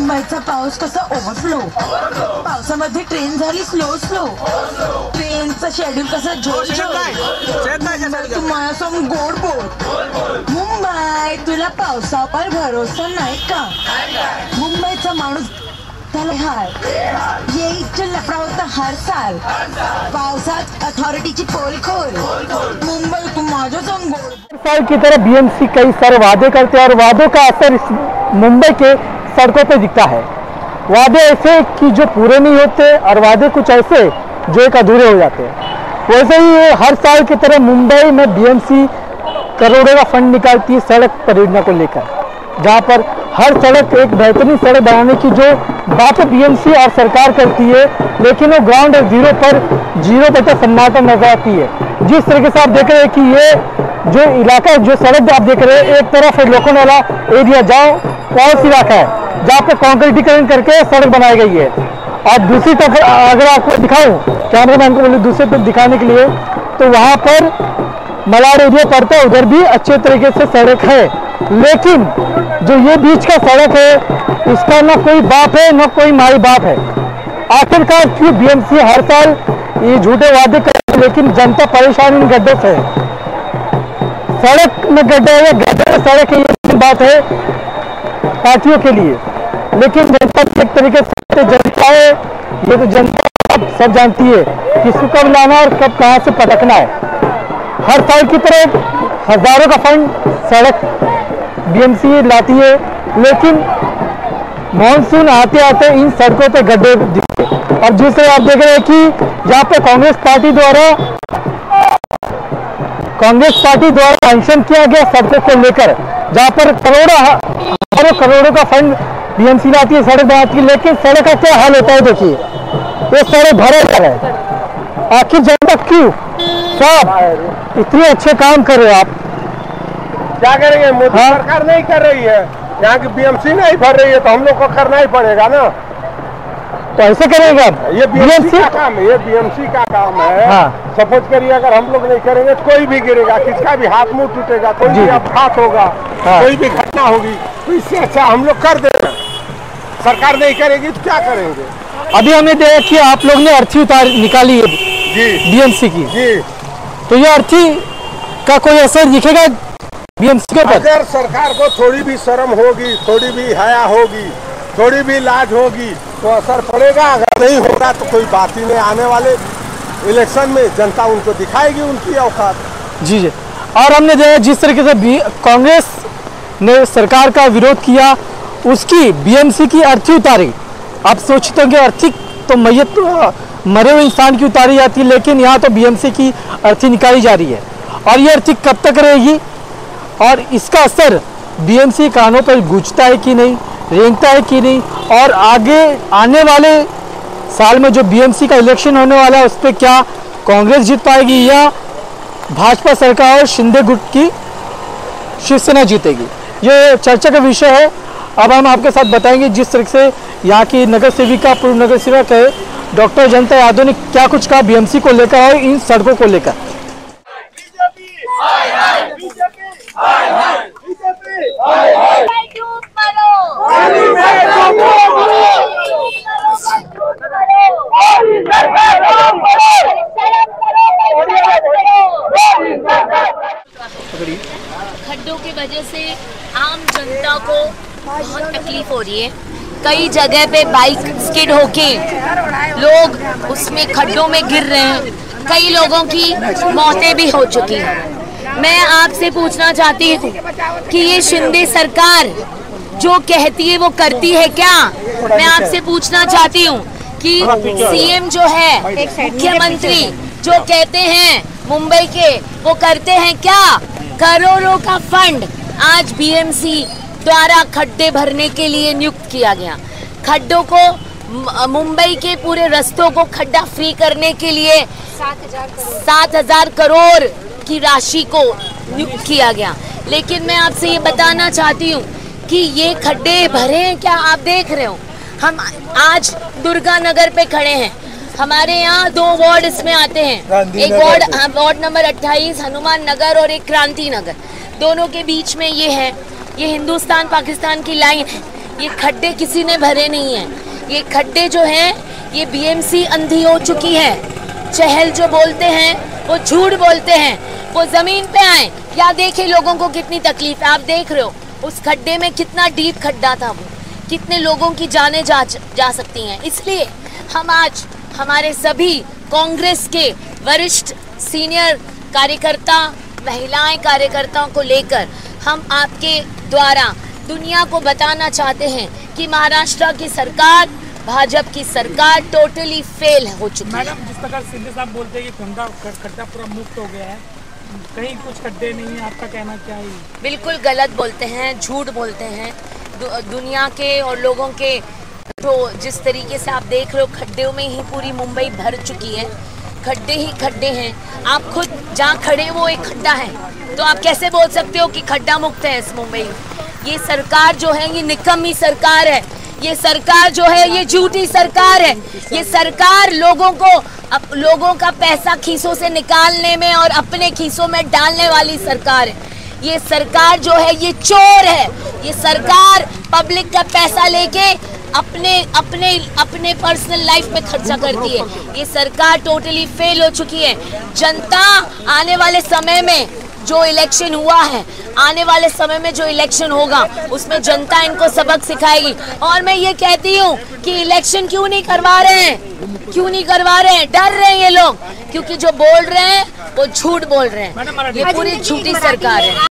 मुंबईचा पाऊस कसा ओव्हरफ्लो पावसामध्ये ट्रेन झाली स्लो स्लो ट्रेनचं शेड्यूल कसं झोल झोल तू माझ्यासमोर गोड बोल. मुंबई तुला पावसावर भरोसा नाही का? मुंबईचा माणूस त्याला हाय. ये इच्छा लफडा होता हर साल पावसात अथॉरिटीची पोल खोल मुंबई तू माझ्या संग गोड साल की तरह बीएमसी कई सारे वादे करते हैं और वादों का असर इस मुंबई के सड़कों पे दिखता है। वादे ऐसे कि जो पूरे नहीं होते और वादे कुछ ऐसे जो एक अधूरे हो जाते हैं। वैसे ही हर साल की तरह मुंबई में बीएमसी करोड़ों का फंड निकालती है सड़क परियोजना को लेकर। जहाँ पर हर सड़क एक बेहतरीन सड़क बनाने की जो बात बीएमसी और सरकार करती है, लेकिन वो ग्राउंड ज़ीरो पर ज़ीरो पर तो सन्नाटा नज़र आती है। जिस तरीके से आप देख रहे हैं कि ये जो इलाका, जो सड़क आप देख रहे हैं, एक तरफ़ है लोखंड वाला एरिया जाओ पॉस इलाका है। जहाँ पे कॉन्क्रीटीकरण करके सड़क बनाई गई है। और दूसरी तरफ़ अगर आपको दिखाऊँ कैमरामैन को बोले दूसरे तरफ़ दिखाने के लिए तो वहाँ पर मलाड एरिया पड़ता है उधर भी अच्छे तरीके से सड़क है। लेकिन जो ये बीच का सड़क है इसका ना कोई बाप है ना कोई माई बाप है। आखिरकार क्यों बीएमसी हर साल ये झूठे वादे करते हैं, लेकिन जनता परेशान इन गड्ढों से? सड़क में गड्ढे है गड्ढे सड़क है ये बात है। पार्टियों के लिए। लेकिन जनता एक तरीके से जनता है ये तो जनता सब, सब जानती है किसको कब लाना और कब कहाँ से पटकना है। हर साल की तरह हज़ारों का फंड सड़क बीएमसी लाती है लेकिन मानसून आते आते इन सड़कों पर गड्ढे दिखते और दूसरे आप देख रहे हैं कि यहाँ पे कांग्रेस पार्टी द्वारा कांग्रेस पार्टी द्वारा सैंक्शन किया गया सड़कों को लेकर जहाँ पर करोड़ों हज़ारों करोड़ों का फंड बीएमसी लाती है सड़क बनाती है लेकिन सड़क का क्या हाल होता है देखिए ये सड़क भरे जा रहे हैं। आखिर जनता क्यों? साहब इतने अच्छे काम कर रहे हो आप। क्या करेंगे? मोदी हाँ? सरकार नहीं कर रही है। यहाँ की बीएमसी नहीं भर रही है तो हम लोग को करना ही पड़ेगा ना। तो ऐसे करेंगे? आप ये बीएमसी का काम है ये बीएमसी का काम है। हाँ। सपोज़ करिए अगर हम लोग नहीं करेंगे तो कोई भी गिरेगा किसका भी हाथ मुँह टूटेगा कोई। भी अपघात होगा हाँ। कोई भी घटना होगी तो इससे अच्छा हम लोग कर देंगे। सरकार नहीं करेगी तो क्या करेंगे? अभी हमने देखा कि आप लोग ने अर्थी उतार निकाली है जी। बीएमसी की। जी। तो ये अर्थी का कोई असर दिखेगा बीएमसी के ऊपर? अगर सरकार को थोड़ी भी शर्म होगी थोड़ी भी हया होगी थोड़ी भी लाज होगी तो असर पड़ेगा। अगर नहीं होगा तो कोई बात ही नहीं। आने वाले इलेक्शन में जनता उनको दिखाएगी उनकी औकात। जी जी। और हमने देखा जिस तरीके से कांग्रेस ने सरकार का विरोध किया, उसकी बीएमसी की अर्थी उतारी। आप सोचते हो कि अर्थी तो मैयत तो मरे हुए इंसान की उतारी जाती है लेकिन यहाँ तो बीएमसी की अर्थी निकाली जा रही है। और ये अर्थी कब तक रहेगी? और इसका असर बीएमसी कानों पर गूंजता है कि नहीं? रेंगता है कि नहीं? और आगे आने वाले साल में जो बीएमसी का इलेक्शन होने वाला है, उस पर क्या कांग्रेस जीत पाएगी या भाजपा सरकार और शिंदे गुट की शिवसेना जीतेगी? ये चर्चा का विषय है। अब हम आपके साथ बताएँगे जिस तरीके से यहाँ की नगर सेविका, पूर्व नगर सेवक है डॉक्टर जनता यादव ने क्या कुछ कहा बीएमसी को लेकर और इन सड़कों को लेकर। डूब मरो खड्डों की वजह से आम जनता को बहुत तकलीफ़ हो रही है। कई जगह पे बाइक स्किड होके लोग उसमें खड्डों में गिर रहे हैं। कई लोगों की मौतें भी हो चुकी हैं। मैं आपसे पूछना चाहती हूँ कि ये शिंदे सरकार जो कहती है वो करती है क्या? मैं आपसे पूछना चाहती हूँ कि सीएम जो है मुख्यमंत्री जो कहते हैं मुंबई के वो करते हैं क्या? करोड़ों का फंड आज बीएमसी द्वारा खड्डे भरने के लिए नियुक्त किया गया। खड्डों को मुंबई के पूरे रस्तों को खड्डा फ्री करने के लिए सात हज़ार करोड़। की राशि को नियुक्त किया गया। लेकिन मैं आपसे ये बताना चाहती हूँ कि ये खड्डे भरे हैं क्या? आप देख रहे हो। हम आज दुर्गा नगर पे खड़े हैं। हमारे यहाँ दो वार्ड इसमें आते हैं। एक ward ward number 28 Hanuman Nagar और एक क्रांति नगर। दोनों के बीच में ये है ये हिंदुस्तान पाकिस्तान की लाइन है। ये खड्डे किसी ने भरे नहीं है। ये खड्डे जो हैं ये बीएमसी अंधी हो चुकी है। चहल जो बोलते हैं वो झूठ बोलते हैं। वो ज़मीन पे आए। या देखे लोगों को कितनी तकलीफ़ है। आप देख रहे हो उस खड्डे में कितना डीप खड्डा था वो। कितने लोगों की जाने जा जा सकती हैं। इसलिए हम आज हमारे सभी कांग्रेस के वरिष्ठ सीनियर कार्यकर्ता महिलाएँ कार्यकर्ताओं को लेकर हम आपके द्वारा दुनिया को बताना चाहते हैं कि महाराष्ट्र की सरकार भाजपा की सरकार टोटली फेल हो चुकी है। मैडम जिस प्रकार सिद्धे साहब बोलते हैं कि गंगा खड्डा पूरा मुक्त हो गया है कहीं कुछ खड्डे नहीं है आपका कहना क्या है? बिल्कुल गलत बोलते हैं झूठ बोलते हैं दु, दुनिया के और लोगों के जो जिस तरीके से आप देख रहे हो खड्डों में ही पूरी मुंबई भर चुकी है। खड्डे ही खड्डे हैं। आप खुद जहाँ खड़े वो एक खड्डा है। तो आप कैसे बोल सकते हो कि खड्डा मुक्त है इस मुंबई ये सरकार जो है ये निकम्मी सरकार है। ये सरकार जो है ये झूठी सरकार है। ये सरकार लोगों को अप, लोगों का पैसा खीसों से निकालने में और अपने खीसों में डालने वाली सरकार है। ये सरकार जो है ये चोर है। ये सरकार पब्लिक का पैसा लेके अपने अपने अपने पर्सनल लाइफ में खर्चा करती है ये सरकार टोटली फेल हो चुकी है। जनता आने वाले समय में जो इलेक्शन हुआ है आने वाले समय में जो इलेक्शन होगा उसमें जनता इनको सबक सिखाएगी। और मैं ये कहती हूँ कि इलेक्शन क्यों नहीं करवा रहे हैं? क्यों नहीं करवा रहे हैं? डर रहे हैं ये लोग क्योंकि जो बोल रहे हैं वो झूठ बोल रहे हैं। ये पूरी झूठी सरकार है।